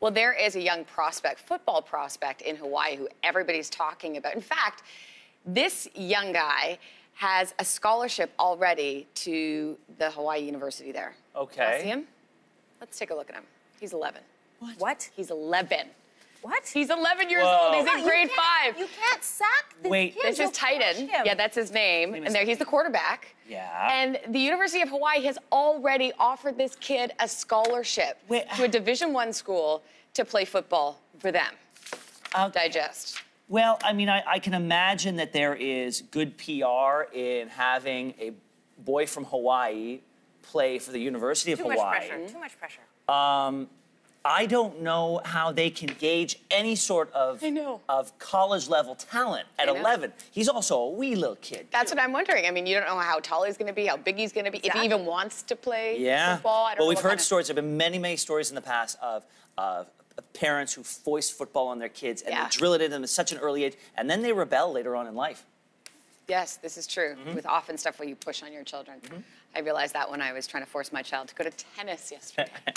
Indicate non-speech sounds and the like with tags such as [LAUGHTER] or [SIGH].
Well, there is a young prospect, football prospect in Hawaii who everybody's talking about. In fact, this young guy has a scholarship already to the Hawaii University there. Okay. See him? Let's take a look at him. He's 11. What? What? He's 11. What? He's 11 years Whoa. old. He's in grade can't- five. You can't sack this Wait. kid. This is Titan. Yeah, that's his name. Name And there, he's the quarterback. Yeah. And the University of Hawaii has already offered this kid a scholarship Wait, to a Division One school to play football for them. Okay. Digest. Well, I mean, I, I can imagine that there is good PR in having a boy from Hawaii play for the University of Too much Hawaii. pressure. Too much pressure. Um, I don't know how they can gauge any sort of I know. of college level talent at 11. He's also a wee little kid. That's what I'm wondering. I mean, you don't know how tall he's going to be, how big he's going to be, if he even wants to play Yeah. football. I don't well, we've heard kind of- stories. There have been many, many stories in the past of, of parents who foist football on their kids and Yeah. they drill it into them at such an early age, and then they rebel later on in life. Yes, this is true. Mm-hmm. With often stuff where you push on your children. I realized that when I was trying to force my child to go to tennis yesterday. [LAUGHS]